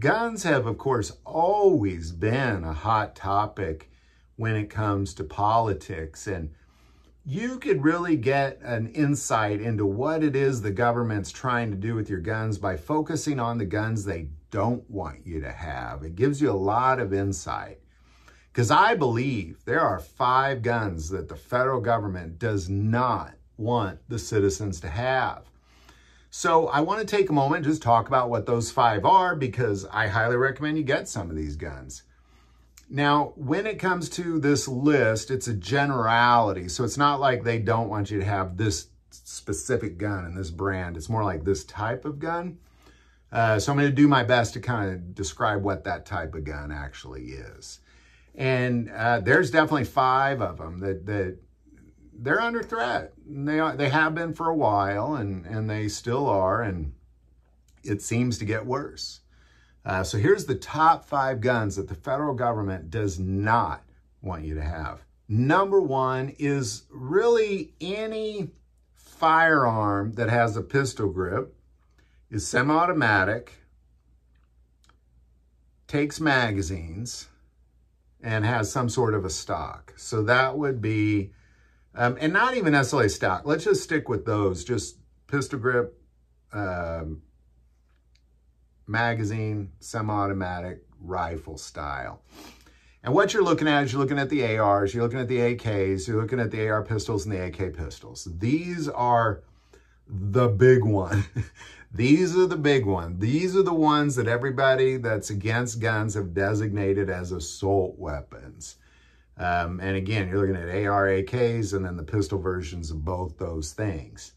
guns have, of course, always been a hot topic when it comes to politics. And you could really get an insight into what it is the government's trying to do with your guns by focusing on the guns they don't want you to have. It gives you a lot of insight. Because I believe there are five guns that the federal government does not want the citizens to have. So I want to take a moment just talk about what those five are because I highly recommend you get some of these guns. Now, when it comes to this list, it's a generality. So it's not like they don't want you to have this specific gun and this brand. It's more like this type of gun. Uh, so I'm going to do my best to kind of describe what that type of gun actually is. And uh, there's definitely five of them that, that they're under threat. They, are, they have been for a while and, and they still are. And it seems to get worse. Uh, so here's the top five guns that the federal government does not want you to have. Number one is really any firearm that has a pistol grip, is semi-automatic, takes magazines, and has some sort of a stock. So that would be, um, and not even SLA stock. Let's just stick with those, just pistol grip, um, magazine, semi-automatic, rifle style. And what you're looking at is you're looking at the ARs, you're looking at the AKs, you're looking at the AR pistols and the AK pistols. These are the big one. These are the big ones. These are the ones that everybody that's against guns have designated as assault weapons. Um, and again, you're looking at AR, AKs, and then the pistol versions of both those things.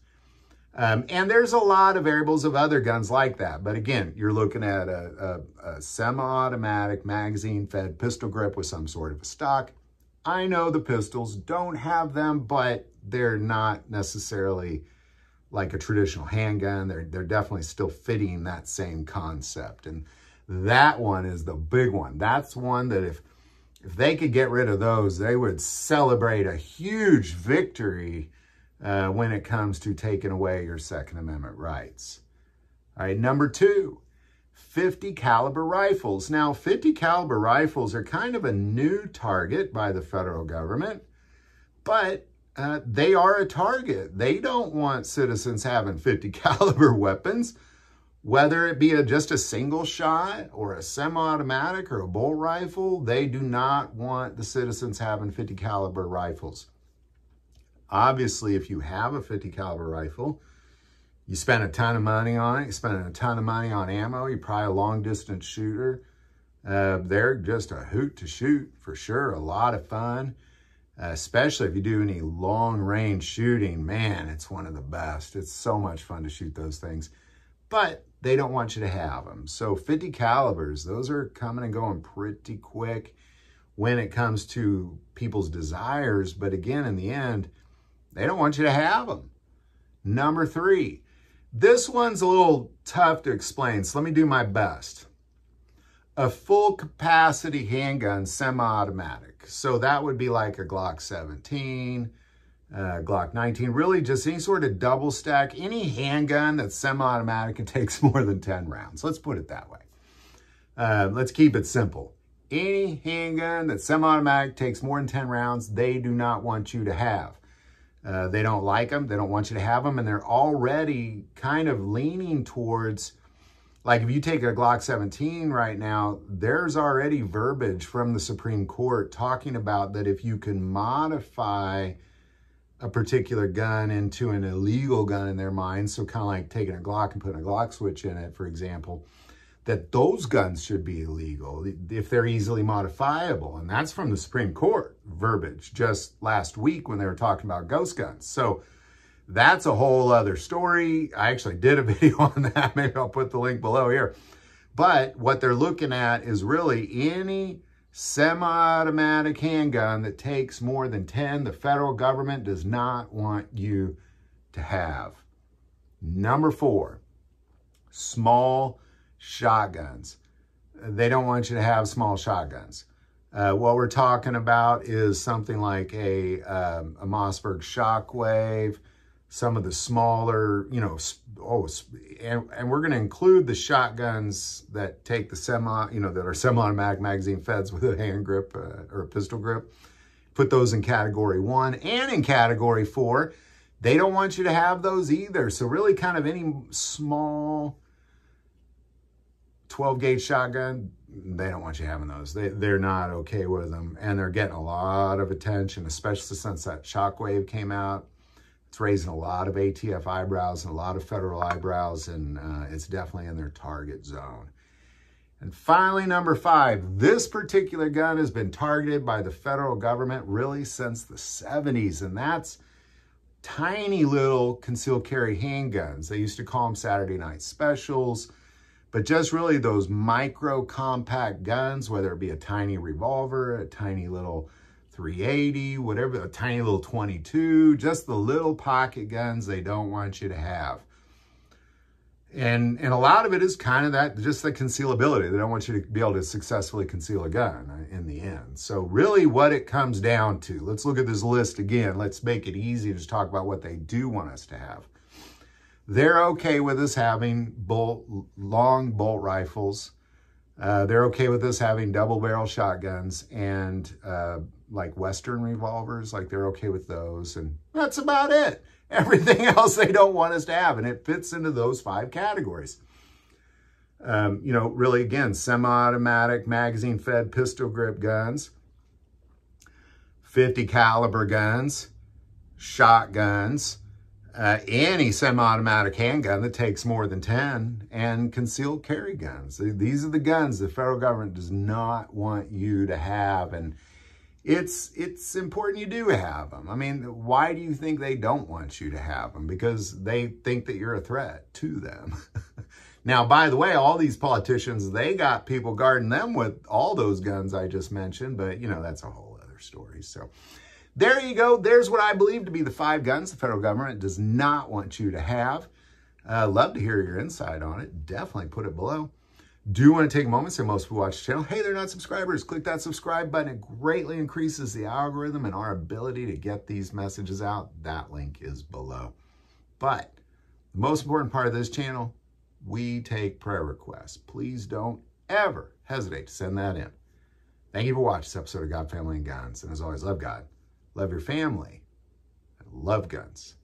Um, and there's a lot of variables of other guns like that. But again, you're looking at a, a, a semi-automatic magazine-fed pistol grip with some sort of a stock. I know the pistols don't have them, but they're not necessarily like a traditional handgun. They're, they're definitely still fitting that same concept. And that one is the big one. That's one that if, if they could get rid of those, they would celebrate a huge victory uh, when it comes to taking away your Second Amendment rights. All right, number two, 50 caliber rifles. Now, 50 caliber rifles are kind of a new target by the federal government, but uh, they are a target. They don't want citizens having 50 caliber weapons, whether it be a, just a single shot or a semi-automatic or a bolt rifle. They do not want the citizens having 50 caliber rifles. Obviously, if you have a 50 caliber rifle, you spend a ton of money on it. You spend a ton of money on ammo. You're probably a long distance shooter. Uh, they're just a hoot to shoot for sure. A lot of fun, uh, especially if you do any long range shooting. Man, it's one of the best. It's so much fun to shoot those things, but they don't want you to have them. So 50 calibers, those are coming and going pretty quick when it comes to people's desires. But again, in the end, they don't want you to have them. Number three, this one's a little tough to explain, so let me do my best. A full capacity handgun semi-automatic. So that would be like a Glock 17, uh, Glock 19, really just any sort of double stack, any handgun that's semi-automatic and takes more than 10 rounds. Let's put it that way. Uh, let's keep it simple. Any handgun that's semi-automatic takes more than 10 rounds, they do not want you to have. Uh, they don't like them. They don't want you to have them. And they're already kind of leaning towards, like if you take a Glock 17 right now, there's already verbiage from the Supreme Court talking about that if you can modify a particular gun into an illegal gun in their mind, so kind of like taking a Glock and putting a Glock switch in it, for example, that those guns should be illegal if they're easily modifiable. And that's from the Supreme Court verbiage just last week when they were talking about ghost guns. So that's a whole other story. I actually did a video on that. Maybe I'll put the link below here. But what they're looking at is really any semi-automatic handgun that takes more than 10, the federal government does not want you to have. Number four, small shotguns. They don't want you to have small shotguns. Uh, what we're talking about is something like a, um, a Mossberg Shockwave, some of the smaller, you know, oh, and, and we're going to include the shotguns that take the semi, you know, that are semi-automatic magazine feds with a hand grip uh, or a pistol grip. Put those in category one and in category four. They don't want you to have those either. So really kind of any small 12 gauge shotgun, they don't want you having those. They, they're not okay with them. And they're getting a lot of attention, especially since that shockwave came out. It's raising a lot of ATF eyebrows and a lot of federal eyebrows, and uh, it's definitely in their target zone. And finally, number five, this particular gun has been targeted by the federal government really since the 70s, and that's tiny little concealed carry handguns. They used to call them Saturday night specials, but just really those micro compact guns, whether it be a tiny revolver, a tiny little 380, whatever, a tiny little 22, just the little pocket guns they don't want you to have. And, and a lot of it is kind of that, just the concealability. They don't want you to be able to successfully conceal a gun uh, in the end. So really what it comes down to, let's look at this list again. Let's make it easy to talk about what they do want us to have. They're okay with us having bolt, long bolt rifles. Uh, they're okay with us having double barrel shotguns and uh, like Western revolvers, like they're okay with those. And that's about it. Everything else they don't want us to have. And it fits into those five categories. Um, you know, really, again, semi-automatic, magazine-fed pistol grip guns, 50 caliber guns, shotguns, uh, any semi-automatic handgun that takes more than 10, and concealed carry guns. These are the guns the federal government does not want you to have. And it's it's important you do have them. I mean, why do you think they don't want you to have them? Because they think that you're a threat to them. now, by the way, all these politicians, they got people guarding them with all those guns I just mentioned, but you know, that's a whole other story. So there you go. There's what I believe to be the five guns the federal government does not want you to have. Uh, love to hear your insight on it. Definitely put it below. Do want to take a moment, say most people watch the channel, hey, they're not subscribers. Click that subscribe button. It greatly increases the algorithm and our ability to get these messages out. That link is below. But the most important part of this channel, we take prayer requests. Please don't ever hesitate to send that in. Thank you for watching this episode of God, Family, and Guns. And as always, love God, love your family, love guns.